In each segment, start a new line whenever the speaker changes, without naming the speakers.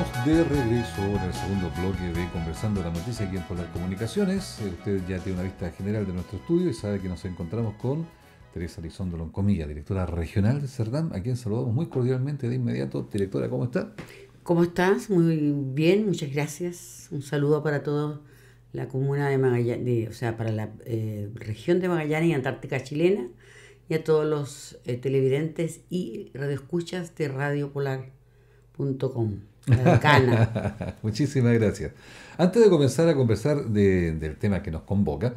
de regreso en el segundo bloque de Conversando la Noticia aquí en Polar Comunicaciones. Eh, usted ya tiene una vista general de nuestro estudio y sabe que nos encontramos con Teresa Lizondo Loncomilla, directora regional de CERDAM, a quien saludamos muy cordialmente de inmediato. Directora, ¿cómo está?
¿Cómo estás? Muy bien, muchas gracias. Un saludo para toda la comuna de Magallanes, o sea, para la eh, región de Magallanes y Antártica chilena y a todos los eh, televidentes y radioescuchas de Radio
Muchísimas gracias. Antes de comenzar a conversar del tema que nos convoca,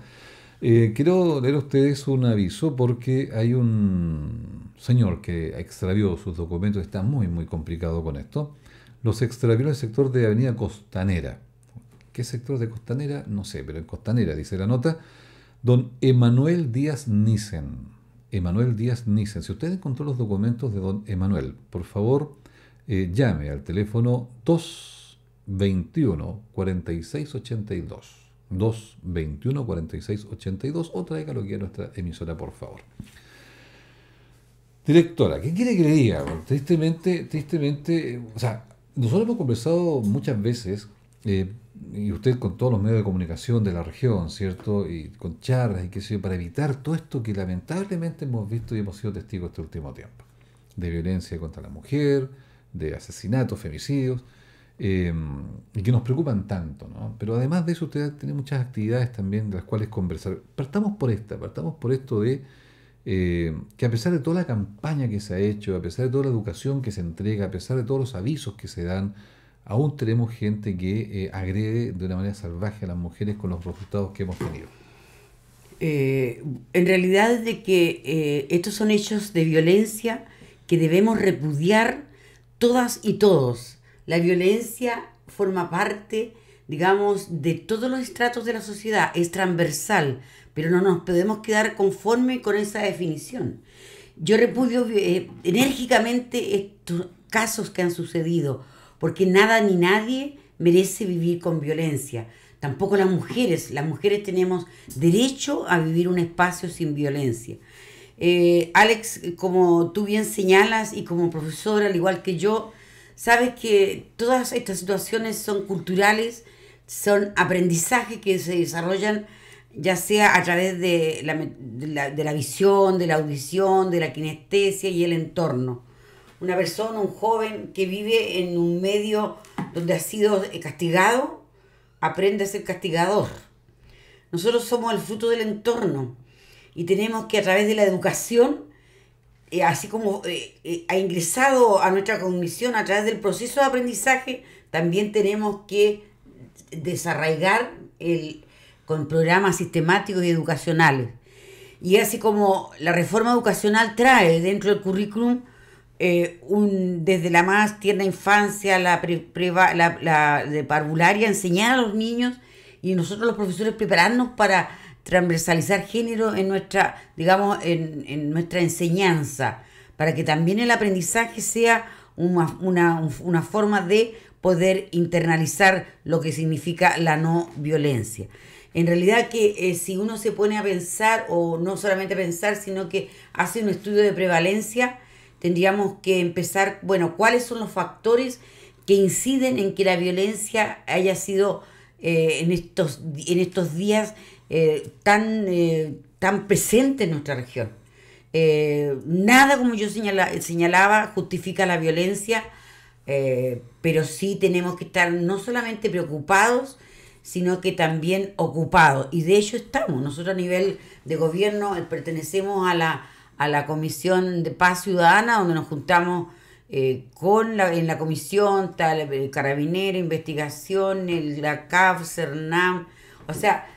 eh, quiero leer a ustedes un aviso porque hay un señor que extravió sus documentos, está muy, muy complicado con esto. Los extravió en el sector de Avenida Costanera. ¿Qué sector de Costanera? No sé, pero en Costanera, dice la nota. Don Emanuel Díaz Nissen. Emanuel Díaz Nissen. Si usted encontró los documentos de don Emanuel, por favor, eh, llame al teléfono 221 4682. 221 4682 o tráigalo aquí a nuestra emisora, por favor. Directora, ¿qué quiere que le diga? Tristemente, tristemente, o sea, nosotros hemos conversado muchas veces, eh, y usted con todos los medios de comunicación de la región, ¿cierto? Y con charlas y qué sé yo, para evitar todo esto que lamentablemente hemos visto y hemos sido testigos este último tiempo. De violencia contra la mujer, de asesinatos, femicidios, em, y que nos preocupan tanto. ¿no? Pero además de eso, usted tiene muchas actividades también de las cuales conversar. Partamos por esta, partamos por esto de eh, que a pesar de toda la campaña que se ha hecho, a pesar de toda la educación que se entrega, a pesar de todos los avisos que se dan, aún tenemos gente que eh, agrede de una manera salvaje a las mujeres con los resultados que hemos tenido.
Eh, en realidad de que estos son hechos de violencia que debemos repudiar todas y todos. La violencia forma parte, digamos, de todos los estratos de la sociedad, es transversal, pero no nos podemos quedar conforme con esa definición. Yo repudio eh, enérgicamente estos casos que han sucedido, porque nada ni nadie merece vivir con violencia. Tampoco las mujeres. Las mujeres tenemos derecho a vivir un espacio sin violencia. Eh, Alex, como tú bien señalas y como profesor, al igual que yo, sabes que todas estas situaciones son culturales, son aprendizajes que se desarrollan ya sea a través de la, de la, visión, de la audición, de la kinestesia y el entorno. Una persona, un joven que vive en un medio donde ha sido castigado, aprende a ser castigador. Nosotros somos el fruto del entorno y tenemos que a través de la educación, eh, así como eh, eh, ha ingresado a nuestra cognición a través del proceso de aprendizaje, también tenemos que desarraigar el, con programas sistemáticos y educacionales. Y así como la reforma educacional trae dentro del currículum un, desde la más tierna infancia, la, la, la de parvularia, enseñar a los niños y nosotros los profesores prepararnos para transversalizar género en nuestra, digamos, en, nuestra enseñanza, para que también el aprendizaje sea una, forma de poder internalizar lo que significa la no violencia. En realidad que eh, si uno se pone a pensar, o no solamente pensar, sino que hace un estudio de prevalencia, tendríamos que empezar, bueno, cuáles son los factores que inciden en que la violencia haya sido eh, en, estos, en estos días eh, tan, eh, tan presente en nuestra región. Eh, nada, como yo señalaba, justifica la violencia, pero sí tenemos que estar no solamente preocupados, sino que también ocupados. Y de hecho estamos. Nosotros a nivel de gobierno pertenecemos a la, a la Comisión de Paz Ciudadana, donde nos juntamos con la, en la comisión, tal, el Carabinero, Investigación, el, la CAF, CERNAM, o sea,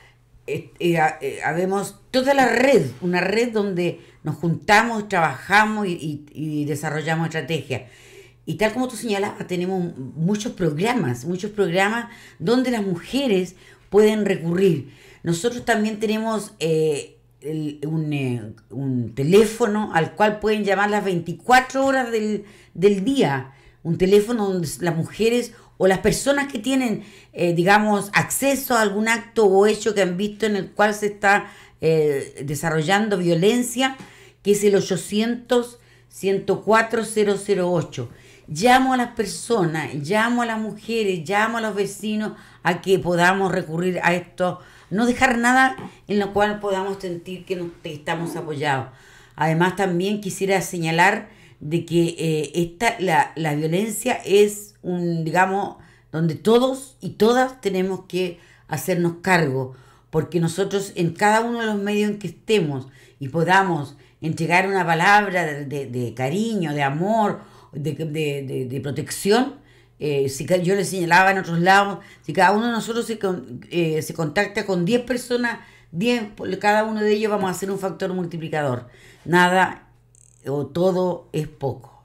eh, eh, habemos toda la red, una red donde nos juntamos, trabajamos y, desarrollamos estrategias. Y tal como tú señalabas, tenemos muchos programas, muchos programas donde las mujeres pueden recurrir. Nosotros también tenemos eh, un, teléfono al cual pueden llamar las 24 horas del día. Un teléfono donde las mujeres o las personas que tienen, eh, digamos, acceso a algún acto o hecho que han visto en el cual se está eh, desarrollando violencia, que es el 800 104 008. llamo a las personas, llamo a las mujeres, llamo a los vecinos a que podamos recurrir a esto, no dejar nada en lo cual podamos sentir que, nos, estamos apoyados. Además también quisiera señalar de que eh, esta, la, la violencia es un, digamos, donde todos y todas tenemos que hacernos cargo, porque nosotros en cada uno de los medios en que estemos y podamos entregar una palabra de, cariño, de amor, de, protección, eh, si yo le señalaba en otros lados, si cada uno de nosotros se, eh, se contacta con 10 personas, 10, cada uno de ellos vamos a hacer un factor multiplicador. Nada o todo es poco.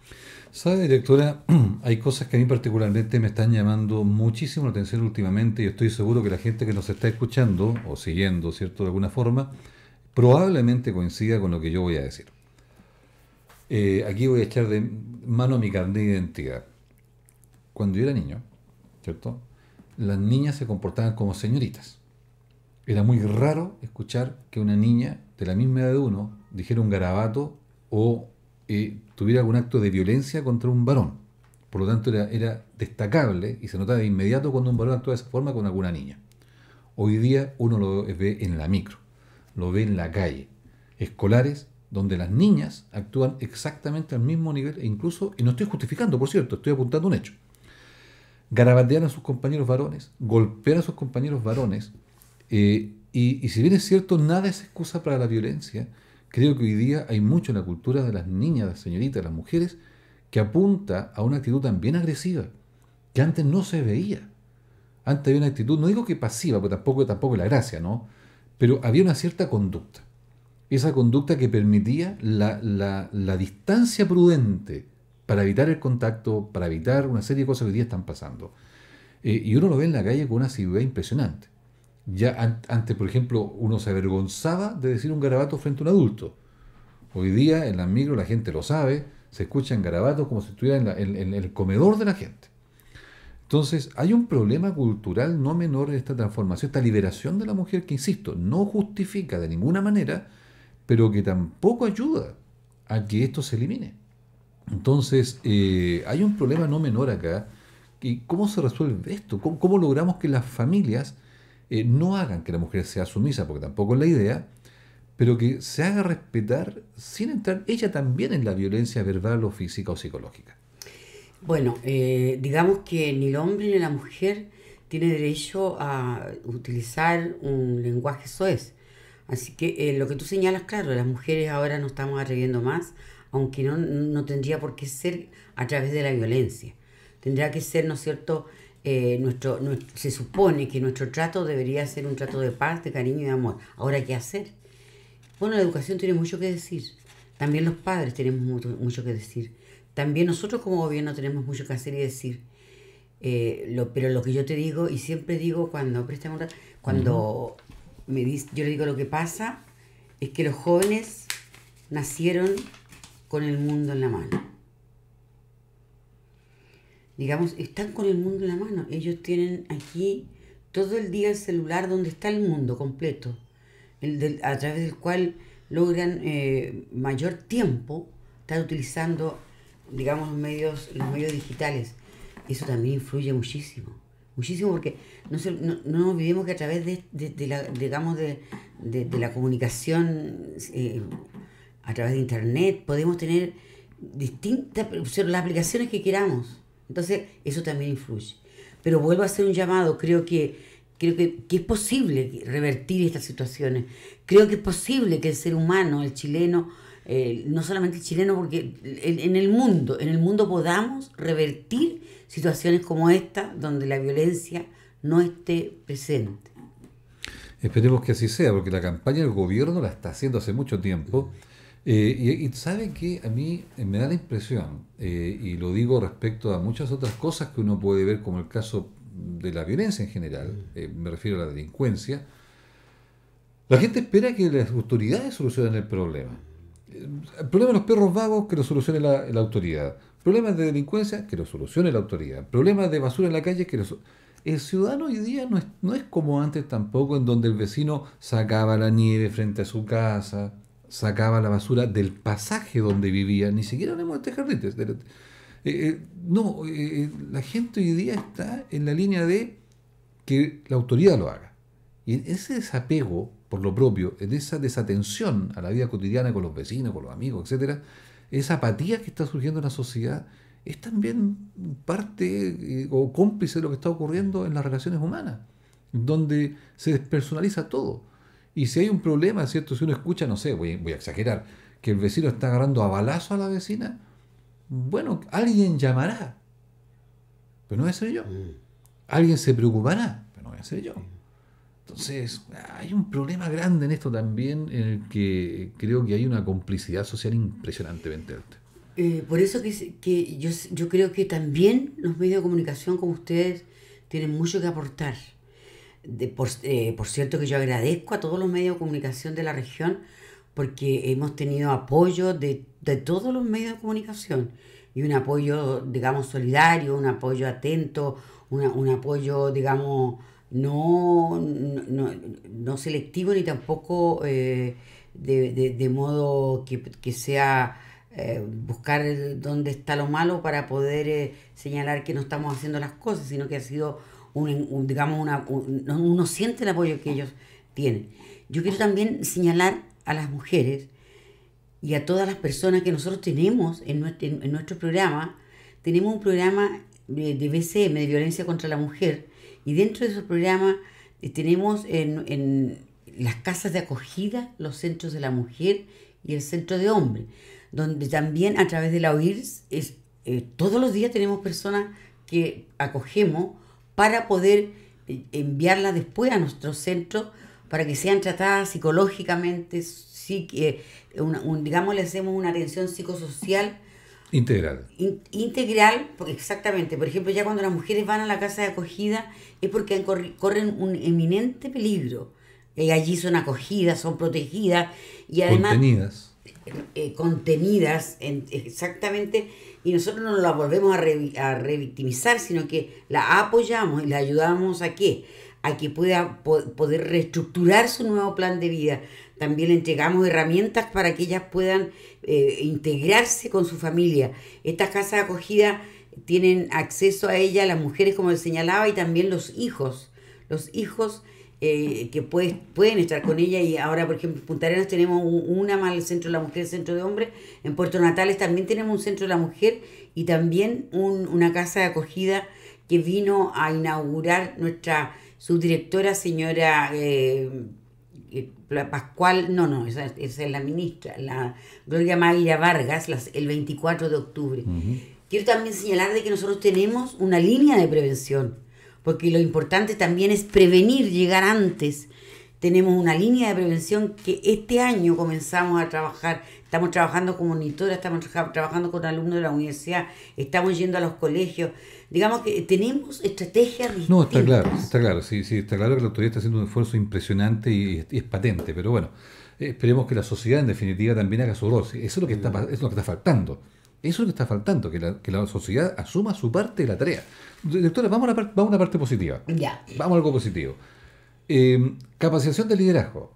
Sabe, directora, hay cosas que a mí particularmente me están llamando muchísimo la atención últimamente y estoy seguro que la gente que nos está escuchando o siguiendo, ¿cierto? De alguna forma, probablemente coincida con lo que yo voy a decir. Eh, aquí voy a echar de mano mi carnet de identidad. Cuando yo era niño, ¿cierto? Las niñas se comportaban como señoritas. Era muy raro escuchar que una niña de la misma edad de uno dijera un garabato o eh, tuviera algún acto de violencia contra un varón. Por lo tanto, era, destacable y se notaba de inmediato cuando un varón actúa de esa forma con alguna niña. Hoy día uno lo ve en la micro, lo ve en la calle. Escolares donde las niñas actúan exactamente al mismo nivel e incluso, y no estoy justificando, por cierto, estoy apuntando un hecho. Garabatean a sus compañeros varones, golpean a sus compañeros varones, eh, y, y si bien es cierto, nada es excusa para la violencia, Creo que hoy día hay mucho en la cultura de las niñas, las señoritas, las mujeres, que apunta a una actitud también agresiva, que antes no se veía. Antes había una actitud, no digo que pasiva, porque tampoco, tampoco la gracia, ¿no? Pero había una cierta conducta. Esa conducta que permitía la, distancia prudente para evitar el contacto, para evitar una serie de cosas que hoy día están pasando. Eh, y uno lo ve en la calle con una asiduidad impresionante. Ya antes, por ejemplo, uno se avergonzaba de decir un garabato frente a un adulto. Hoy día en la micro la gente lo sabe, se escuchan garabatos como si estuviera en, el comedor de la gente. Entonces, hay un problema cultural no menor en esta transformación, esta liberación de la mujer que, insisto, no justifica de ninguna manera, pero que tampoco ayuda a que esto se elimine. Entonces, eh, hay un problema no menor acá. ¿Y cómo se resuelve esto? cómo logramos que las familias eh, no hagan que la mujer sea sumisa, porque tampoco es la idea, pero que se haga respetar sin entrar ella también en la violencia verbal o física o psicológica.
Bueno, eh, digamos que ni el hombre ni la mujer tiene derecho a utilizar un lenguaje soez. Así que eh, lo que tú señalas, claro, las mujeres ahora no estamos atreviendo más, aunque no, no tendría por qué ser a través de la violencia. Tendría que ser, ¿no es cierto?, eh, nuestro, se supone que nuestro trato debería ser un trato de paz, de cariño y de amor. Ahora, ¿qué hacer? Bueno, la educación tiene mucho que decir. También los padres tenemos mucho, que decir. También nosotros como gobierno tenemos mucho que hacer y decir. Eh, lo, pero lo que yo te digo, y siempre digo cuando cuando me dice, yo le digo lo que pasa, es que los jóvenes nacieron con el mundo en la mano digamos, están con el mundo en la mano. Ellos tienen aquí todo el día el celular donde está el mundo completo, el a través del cual logran eh, mayor tiempo estar utilizando, digamos, los medios, los medios digitales. Eso también influye muchísimo, muchísimo porque no, no, nos olvidemos que a través de, la, digamos, de, la comunicación eh, a través de internet podemos tener distintas las aplicaciones que queramos entonces, eso también influye. Pero vuelvo a hacer un llamado, creo que, creo que, es posible revertir estas situaciones. Creo que es posible que el ser humano, el chileno, eh, no solamente el chileno, porque en, el mundo, en el mundo podamos revertir situaciones como esta, donde la violencia no esté presente.
Esperemos que así sea, porque la campaña del gobierno la está haciendo hace mucho tiempo. Eh, y, sabe que a mí eh, me da la impresión, eh, y lo digo respecto a muchas otras cosas que uno puede ver como el caso de la violencia en general, mm. me refiero a la delincuencia, la gente espera que las autoridades solucionen el problema. El problema de los perros vagos, que lo solucione la, autoridad. Problemas de delincuencia, que lo solucione la autoridad. Problemas de basura en la calle, que lo El ciudadano hoy día no es, no es como antes tampoco, en donde el vecino sacaba la nieve frente a su casa, sacaba la basura del pasaje donde vivía, ni siquiera hablemos de jardines. no, la gente hoy día está en la línea de que la autoridad lo haga. Y ese desapego por lo propio, en esa desatención a la vida cotidiana con los vecinos, con los amigos, etcétera, esa apatía que está surgiendo en la sociedad es también parte o cómplice de lo que está ocurriendo en las relaciones humanas, donde se despersonaliza todo. Y si hay un problema, ¿cierto? Si uno escucha, no sé, voy, voy a exagerar, que el vecino está agarrando a balazo a la vecina, bueno, alguien llamará, pero no voy a ser yo. Mm. Alguien se preocupará, pero no voy a ser yo. Entonces, hay un problema grande en esto también, en el que creo que hay una complicidad social impresionantemente alta.
Eh, por eso que, que yo, yo creo que también los medios de comunicación como ustedes tienen mucho que aportar. De, por, eh, por, cierto que yo agradezco a todos los medios de comunicación de la región porque hemos tenido apoyo de, de todos los medios de comunicación y un apoyo, digamos, solidario, un apoyo atento, una, un apoyo, digamos, no, no, no selectivo ni tampoco eh, de, de, de, modo que, que sea eh, buscar dónde está lo malo para poder señalar que no estamos haciendo las cosas, sino que ha sido, un, digamos, una, uno siente el apoyo que ellos tienen. Yo quiero también señalar a las mujeres y a todas las personas que nosotros tenemos en nuestro, en nuestro programa. Tenemos un programa de, de BCM, de violencia contra la mujer, y dentro de ese programa eh, tenemos en, en las casas de acogida, los centros de la mujer y el centro de hombre donde también a través de la OIRS es, eh, todos los días tenemos personas que acogemos para poder eh, enviarlas después a nuestro centro para que sean tratadas psicológicamente, sí, eh, digamos, le hacemos una atención psicosocial.
Integral.
integral, exactamente. Por ejemplo, ya cuando las mujeres van a la casa de acogida es porque corren un eminente peligro. Y allí son acogidas, son protegidas y además...
Contenidas
eh, contenidas en, exactamente y nosotros no la volvemos a, a revictimizar, sino que la apoyamos y la ayudamos a qué? A que pueda poder reestructurar su nuevo plan de vida. También le entregamos herramientas para que ellas puedan eh, integrarse con su familia. Estas casas de acogida tienen acceso a ella las mujeres, como les señalaba, y también los hijos. Los hijos eh, que pueden estar con ella. Y ahora, por ejemplo, en Punta Arenas tenemos una más el Centro de la Mujer, el Centro de Hombres, en Puerto Natales también tenemos un Centro de la Mujer y también un, una casa de acogida que vino a inaugurar nuestra subdirectora, señora eh, eh Pascual, no, no, esa, es la ministra, la Gloria Mayra Vargas, el 24 de octubre. Quiero también señalar de que nosotros tenemos una línea de prevención porque lo importante también es prevenir, llegar antes. Tenemos una línea de prevención que este año comenzamos a trabajar. Estamos trabajando con monitoras, estamos trabajando con alumnos de la universidad, estamos yendo a los colegios. Digamos que tenemos estrategias distintas.
No, está claro, está claro, sí, sí, está claro que la autoridad está haciendo un esfuerzo impresionante y, es patente, pero bueno, esperemos que la sociedad en definitiva también haga su rol. Eso es lo que está, mm. es lo que está faltando. Eso es lo que está faltando, que la, que la sociedad asuma su parte de la tarea. Doctora, vamos a, vamos a una parte positiva.
Ya.
Vamos a algo positivo. Eh, capacitación de liderazgo.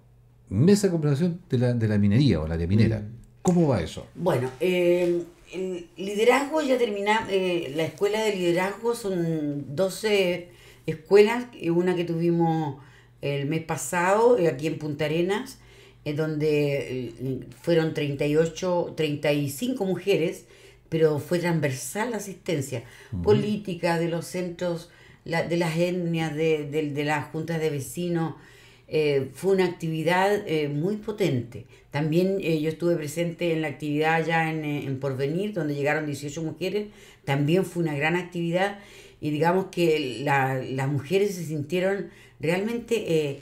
Mesa de conversación de la, de la minería o la de minera. Mm. ¿Cómo va eso?
Bueno, eh, el liderazgo ya termina. Eh, la escuela de liderazgo son 12 escuelas, una que tuvimos el mes pasado aquí en Punta Arenas, donde fueron 38, 35 mujeres pero fue transversal la asistencia política de los centros, de las etnias, de, de, las juntas de vecinos. Eh, fue una actividad eh, muy potente. También eh, yo estuve presente en la actividad ya en, en, Porvenir, donde llegaron 18 mujeres. También fue una gran actividad y digamos que la, las mujeres se sintieron realmente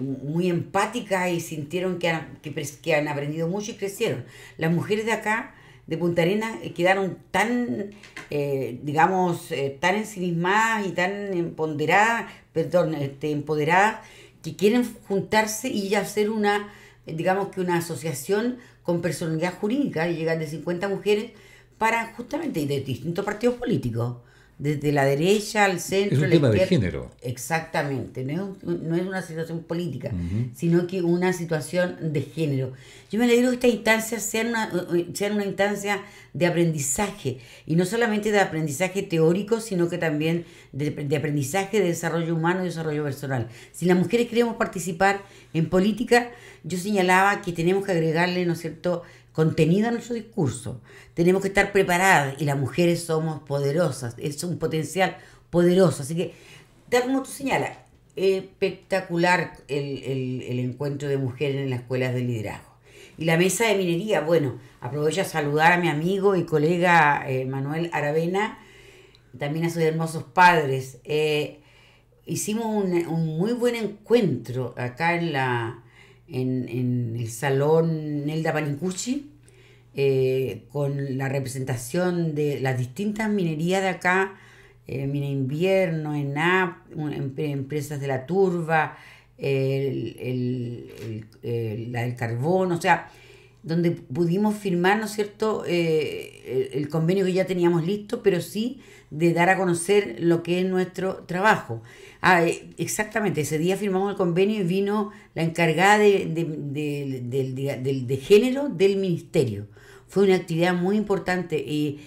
muy empáticas y sintieron que han, que, han aprendido mucho y crecieron. Las mujeres de acá de Punta Arenas eh, quedaron tan, eh, digamos, eh, tan ensimismadas y tan empoderadas, perdón, este, empoderadas, que quieren juntarse y hacer una, digamos que una asociación con personalidad jurídica y llegar de 50 mujeres para justamente, de distintos partidos políticos, desde la derecha al centro.
Es un
la
tema de
izquierda.
género.
Exactamente, no es, un- no es una situación política, sino que una situación de género. Yo me alegro que estas instancias sean una, sean una instancia de aprendizaje, y no solamente de aprendizaje teórico, sino que también de, de aprendizaje de desarrollo humano y desarrollo personal. Si las mujeres queremos participar en política, yo señalaba que tenemos que agregarle, ¿no es cierto?, contenido a nuestro discurso. Tenemos que estar preparadas y las mujeres somos poderosas, es un potencial poderoso. Así que, tal como tú señalas, espectacular el, el- el encuentro de mujeres en las escuelas de liderazgo. Y la mesa de minería, bueno, aprovecho a saludar a mi amigo y colega eh, Manuel Aravena, también a sus hermosos padres. Eh, hicimos un, un muy buen encuentro acá en la en, en el salón Nelda Panincucci eh, con la representación de las distintas minerías de acá, eh, Mina Invierno, ENAP, em- empresas de la turba, el- el- el- la del carbón, o sea, donde pudimos firmar, ¿no es cierto?, eh, el convenio que ya teníamos listo, pero sí de dar a conocer lo que es nuestro trabajo. Ah, eh, exactamente, ese día firmamos el convenio y vino la encargada de, de- de- del- de- del- de género del ministerio. Fue una actividad muy importante y...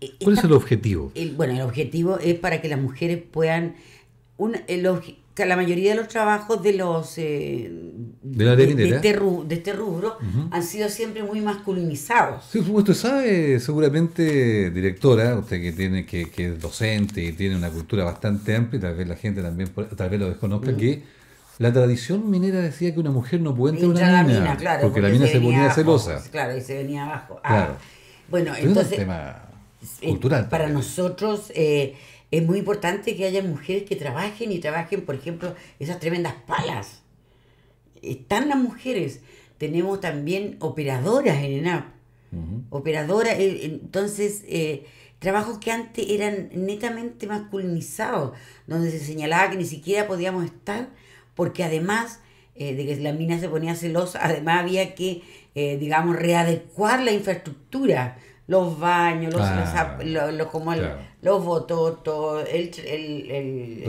eh,
¿Cuál es el objetivo?
el- bueno, el objetivo es para que las mujeres puedan... un- el la mayoría de los trabajos de los eh,
¿Del área
de, este ru- de este rubro han sido siempre muy masculinizados.
Sí, por supuesto, sabe seguramente, directora, usted que tiene que, que es docente y tiene una cultura bastante amplia, y tal vez la gente también tal vez lo desconozca, que la tradición minera decía que una mujer no puede entrar a una mina,
mina, claro,
porque, la mina se
venía
ponía
abajo,
celosa.
Claro, y se venía abajo. Ah,
Claro.
bueno,
Pero es
entonces...
un tema
Eh,
cultural.
Para
también.
nosotros eh, es muy importante que haya mujeres que trabajen y trabajen, por ejemplo, esas tremendas palas. Están las mujeres. Tenemos también operadoras en ENAP.
Ujú.
Operadoras, eh, entonces, eh, trabajos que antes eran netamente masculinizados, donde se señalaba que ni siquiera podíamos estar, porque además eh, de que la mina se ponía celosa, además había que, digamos, readecuar la infraestructura, los baños, los,
Ah,
como el-
claro.
los bototos, el, el, el-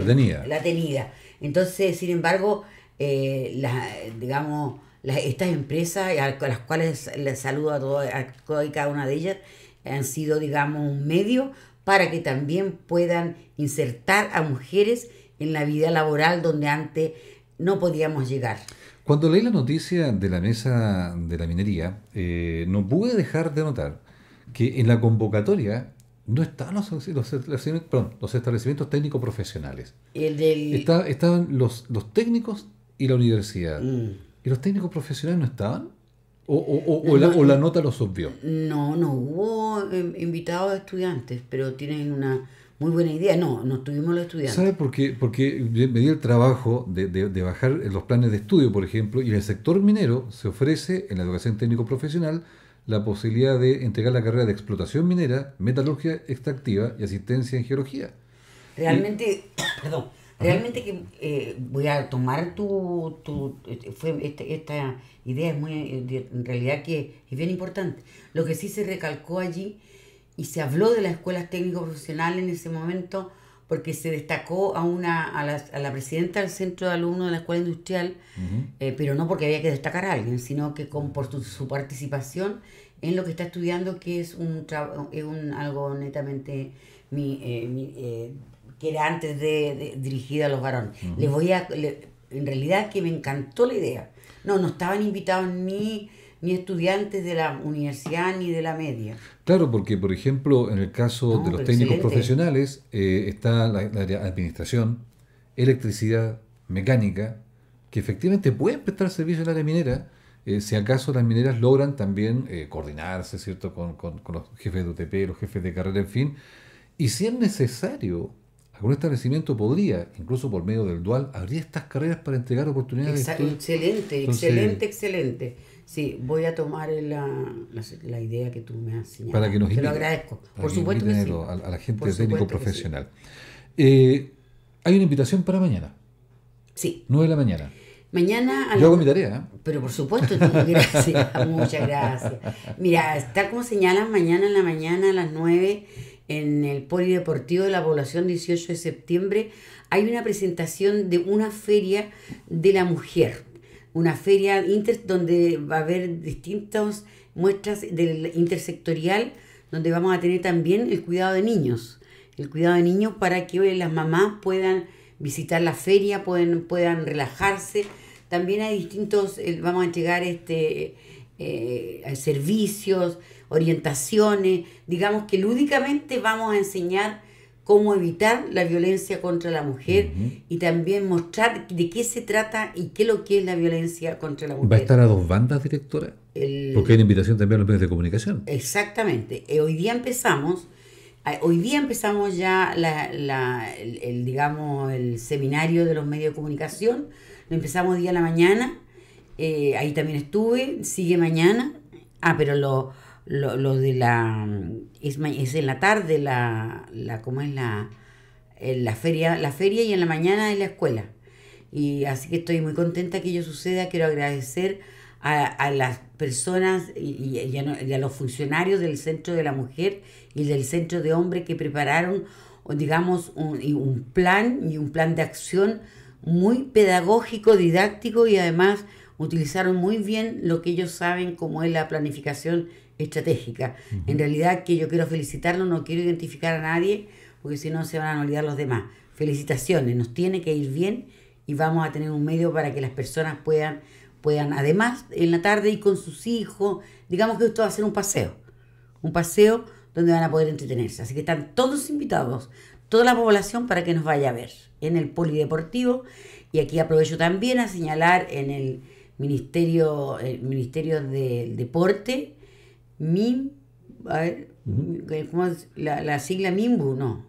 la tenida.
Entonces, sin embargo, eh, la- digamos, las- estas empresas a las cuales les saludo a, todas- a y cada una de ellas, han sido, digamos, un medio para que también puedan insertar a mujeres en la vida laboral donde antes no podíamos llegar.
Cuando leí la noticia de la mesa de la minería, eh, no pude dejar de notar que en la convocatoria no estaban los, los establecimientos, perdón, los establecimientos técnicos profesionales.
El del...
Está- estaban los, los técnicos y la universidad.
Mm.
¿Y los técnicos profesionales no estaban? ¿O, o- o- o la, o la nota los obvió?
No, no hubo eh, invitados estudiantes, pero tienen una muy buena idea. No, no tuvimos los estudiantes.
¿Sabe por qué? Porque me di el trabajo de, de- de bajar los planes de estudio, por ejemplo, y en el sector minero se ofrece en la educación técnico profesional la posibilidad de entregar la carrera de explotación minera, metalurgia extractiva y asistencia en geología.
Realmente, perdón, realmente que eh, voy a tomar tu, tu este, fue este- esta idea es muy, eh, en realidad que es bien importante. Lo que sí se recalcó allí y se habló de las escuelas técnico profesionales en ese momento porque se destacó a una a la, a la presidenta del centro de alumnos de la escuela industrial, eh, pero no porque había que destacar a alguien, sino que con, por su, su participación en lo que está estudiando, que es un, es un algo netamente mi, eh, mi, eh, que era antes de, de- dirigida a los varones. Les voy a, le- en realidad que me encantó la idea. No, no estaban invitados ni, ni estudiantes de la universidad ni de la media.
Claro, porque por ejemplo, en el caso
No,
de los técnicos
excelente.
profesionales eh, está la, la administración, electricidad, mecánica, que efectivamente pueden prestar servicio en el área minera, eh, si acaso las mineras logran también eh, coordinarse, ¿cierto?, con, con- con los jefes de UTP, los jefes de carrera, en fin, y si es necesario, algún establecimiento podría, incluso por medio del dual, abrir estas carreras para entregar oportunidades de
excelente,
Entonces-
excelente, excelente. Sí, voy a tomar la, la, la idea que tú me has señalado.
para que nos
Te lo
inviten,
agradezco. Por
que
supuesto que sí.
a, lo- la gente
Por
técnico
sí.
profesional. Eh, hay una invitación para mañana,
Sí,
9 de la mañana.
mañana...
Yo hago mi tarea. ¿eh?
Pero por supuesto, gracias, muchas gracias. Mira, tal como señalan, mañana en la mañana a las 9 en el Polideportivo de la Población 18 de septiembre, hay una presentación de una feria de la mujer. Una feria inter, donde va a haber distintas muestras del intersectorial, donde vamos a tener también el cuidado de niños. El cuidado de niños para que las mamás puedan visitar la feria, pueden, puedan relajarse. También hay distintos, eh, vamos a entregar este, eh, servicios, orientaciones, digamos que lúdicamente vamos a enseñar cómo evitar la violencia contra la mujer y también mostrar de qué se trata y qué es lo que es la violencia contra la mujer.
¿Va a estar a dos bandas, directora? Porque hay una invitación también a los medios de comunicación.
Exactamente. Eh, hoy día empezamos, eh, hoy día empezamos ya el, digamos, el seminario de los medios de comunicación. Lo empezamos día a la mañana. Eh, ahí también estuve. Sigue mañana. Ah, pero lo lo, de la es, es, en la tarde la, la cómo es la, la feria la feria y en la mañana es la escuela. Y así que estoy muy contenta que ello suceda. Quiero agradecer a, las personas y, y, a, los funcionarios del centro de la mujer y del centro de hombre que prepararon digamos un, un plan y un plan de acción muy pedagógico didáctico y además utilizaron muy bien lo que ellos saben como es la planificación estratégica. En realidad que yo quiero felicitarlo, no quiero identificar a nadie, porque si no se van a olvidar los demás. Felicitaciones, nos tiene que ir bien y vamos a tener un medio para que las personas puedan, puedan además, en la tarde ir con sus hijos, digamos que esto va a ser un paseo, un paseo donde van a poder entretenerse. Así que están todos invitados, toda la población para que nos vaya a ver en el polideportivo. Y aquí aprovecho también a señalar en el Ministerio, el Ministerio del Deporte, MIM, a ver, ¿cómo es? La, la, sigla MIMBU, no.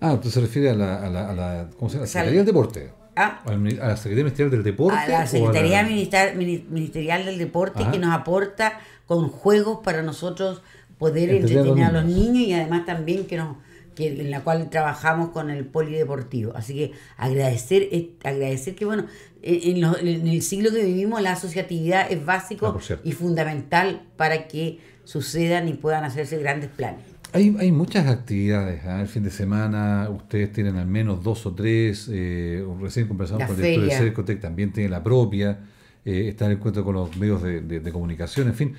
Ah, usted se refiere a la, a la, a la ¿cómo se llama? Secretaría del Deporte. Ah, a la Secretaría Ministerial del Deporte.
A la Secretaría Ministerial del Deporte que nos aporta con juegos para nosotros poder entretener a los niños y además también que nos que, en la cual trabajamos con el polideportivo. Así que agradecer, agradecer que, bueno, en, en el siglo que vivimos la asociatividad es básico ah, y fundamental para que sucedan y puedan hacerse grandes planes.
Hay, hay muchas actividades. ¿ah? El fin de semana ustedes tienen al menos dos o tres. Eh, recién conversamos con el director de Cercotec, también tiene la propia. Eh, está en el encuentro con los medios de, comunicación, en fin.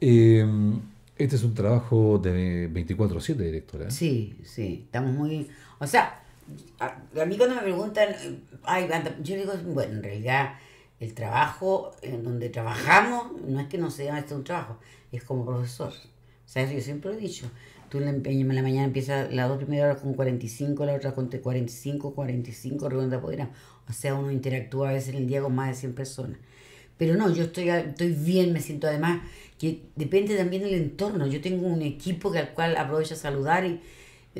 Eh, este es un trabajo de 24-7, directora.
Sí, sí, estamos muy... O sea, a, mí cuando me preguntan, ay, yo digo, bueno, en realidad el trabajo en donde trabajamos no es que no sea este un trabajo, es como profesor. O sea, yo siempre lo he dicho. Tú en la, mañana empiezas las dos primeras horas con 45, la otra con 45, 45, redonda poder. O sea, uno interactúa a veces en el día con más de 100 personas. Pero no, yo estoy, estoy bien, me siento además que depende también del entorno. Yo tengo un equipo que, al cual aprovecho a saludar y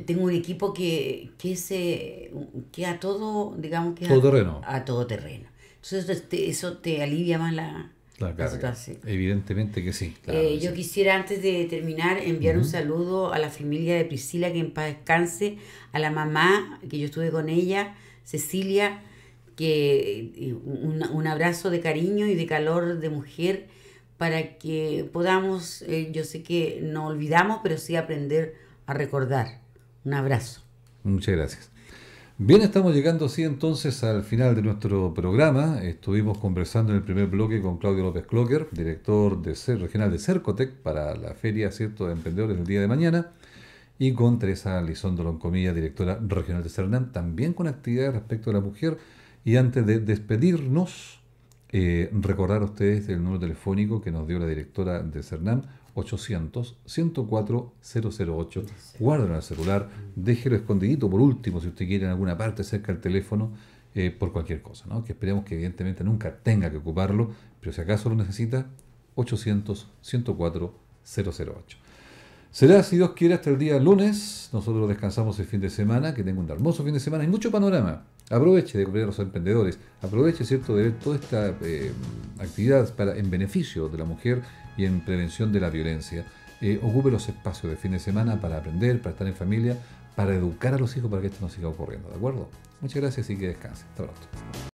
tengo un equipo que, que, se, que a todo, digamos que
todo terreno.
a todo terreno. Entonces eso te alivia más la,
situación. Evidentemente que sí.
Eh, yo quisiera antes de terminar enviar un saludo a la familia de Priscila, que en paz descanse, a la mamá, que yo estuve con ella, Cecilia, que un, un abrazo de cariño y de calor de mujer para que podamos, eh, yo sé que no olvidamos, pero sí aprender a recordar. Un abrazo.
Muchas gracias. Bien, estamos llegando así entonces al final de nuestro programa. Estuvimos conversando en el primer bloque con Claudio López Clocker, director de CER, regional de Cercotec para la Feria ¿cierto? de Emprendedores del día de mañana, y con Teresa Lizondo Loncomilla, directora regional de CERNAM, también con actividades respecto a la mujer. Y antes de despedirnos, eh, recordar a ustedes el número telefónico que nos dio la directora de CERNAM, 800 104 008. Guárdalo en el celular, déjelo escondidito por último si usted quiere en alguna parte cerca del teléfono eh, por cualquier cosa, ¿no? que esperemos que evidentemente nunca tenga que ocuparlo, pero si acaso lo necesita, 800 104 008. Será, si Dios quiere, hasta el día lunes. Nosotros descansamos el fin de semana. Que tenga un hermoso fin de semana y mucho panorama. Aproveche de ver a los emprendedores. Aproveche, ¿cierto?, de ver toda esta eh, actividad para, en beneficio de la mujer y en prevención de la violencia. Eh, ocupe los espacios de fin de semana para aprender, para estar en familia, para educar a los hijos para que esto no siga ocurriendo, ¿de acuerdo? Muchas gracias y que descanse. Hasta pronto.